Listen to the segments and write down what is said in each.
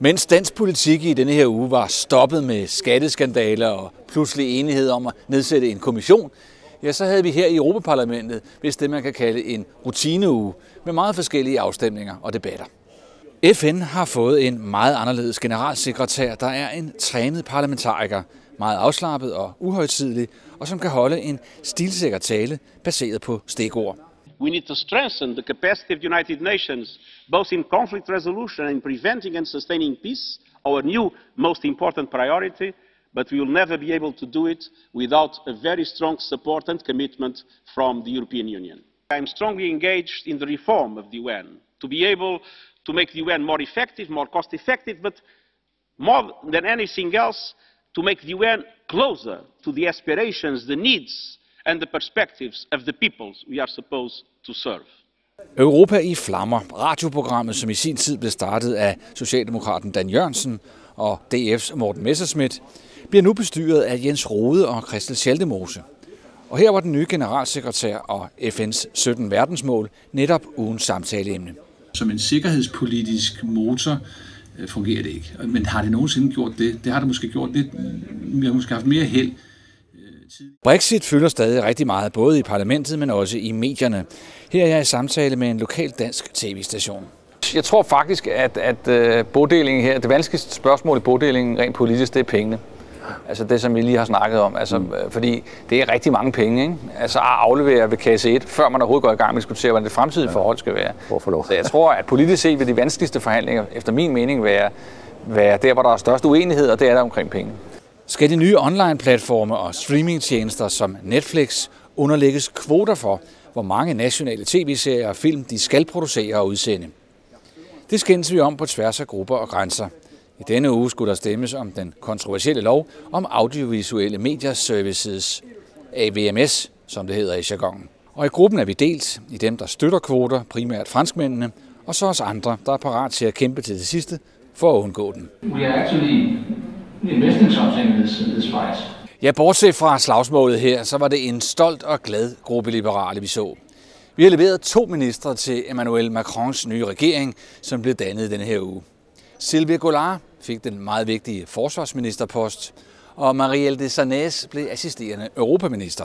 Mens dansk politik i denne her uge var stoppet med skatteskandaler og pludselig enighed om at nedsætte en kommission, ja, så havde vi her i Europaparlamentet, hvis det man kan kalde en rutineuge, med meget forskellige afstemninger og debatter. FN har fået en meget anderledes generalsekretær, der er en trænet parlamentariker, meget afslappet og uhøjtidelig, og som kan holde en stilsikker tale baseret på stikord. We need to strengthen the capacity of the United Nations, both in conflict resolution and in preventing and sustaining peace, our new most important priority, but we will never be able to do it without a very strong support and commitment from the European Union. I am strongly engaged in the reform of the UN to be able to make the UN more effective, more cost effective, but more than anything else, to make the UN closer to the aspirations, the needs, and the perspectives of the peoples we are supposed to serve. Europa i flammer, radioprogrammet, som i sin tid blev startet af Socialdemokraten Dan Jørgensen og DF's Morten Messerschmidt, bliver nu bestyret af Jens Rode og Christel Schaldemose. Og her var den nye generalsekretær og FN's 17 verdensmål netop ugens samtaleemne. Som en sikkerhedspolitisk motor øh, fungerer det ikke. Men har det nogensinde gjort det? Det har det måske gjort lidt. Vi har måske haft mere held Brexit fylder stadig rigtig meget, både i parlamentet, men også i medierne. Her er jeg i samtale med en lokal dansk tv-station. Jeg tror faktisk, at, at øh, bodelingen her, det vanskeligste spørgsmål i bodelingen rent politisk, det er pengene. Altså det, som vi lige har snakket om. Altså, mm. Fordi det er rigtig mange penge, ikke? Altså at aflevere ved kasse 1, før man overhovedet går i gang med at diskutere, hvordan det fremtidige ja. forhold skal være. Hvorfor Så jeg tror, at politisk set vil de vanskeligste forhandlinger, efter min mening, være, være der, hvor der er størst uenighed, og det er der omkring penge. Skal de nye online-platforme og streamingtjenester som Netflix underlægges kvoter for, hvor mange nationale tv-serier og film de skal producere og udsende? Det skændes vi om på tværs af grupper og grænser. I denne uge skulle der stemmes om den kontroversielle lov om audiovisuelle medieservices, AVMS, som det hedder i jargonen. Og i gruppen er vi delt i dem, der støtter kvoter, primært franskmændene, og så os andre, der er parat til at kæmpe til det sidste for at undgå den. We are actually en something in this, this. Ja, bortset fra slagsmålet her, så var det en stolt og glad gruppe liberale, vi så. Vi har leveret to ministre til Emmanuel Macrons nye regering, som blev dannet denne her uge. Sylvia Goulart fik den meget vigtige forsvarsministerpost, og Marielle de Sarnez blev assisterende europaminister.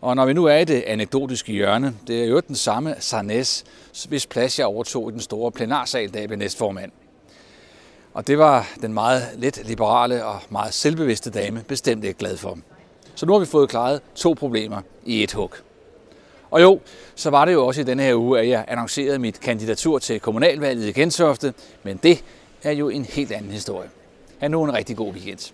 Og når vi nu er i det anekdotiske hjørne, det er jo den samme Sarnez, hvis plads jeg overtog i den store plenarsal, da jeg blev næstformand. Og det var den meget let liberale og meget selvbevidste dame bestemt ikke glad for. Så nu har vi fået klaret to problemer i et hug. Og jo, så var det jo også i denne her uge, at jeg annoncerede mit kandidatur til kommunalvalget i Gentofte, men det er jo en helt anden historie. Ha' nu en rigtig god weekend.